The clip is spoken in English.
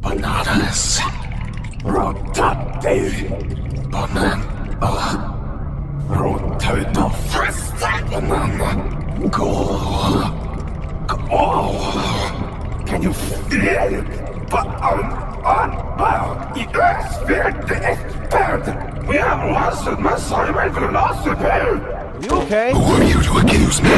Bananas. Rotate. Banan. Ah. Rotate first banana. Go. Go. Can you feel it? But on, on, on. It is very expert. We have lost my assignment appeal. You okay? Who are you to accuse me?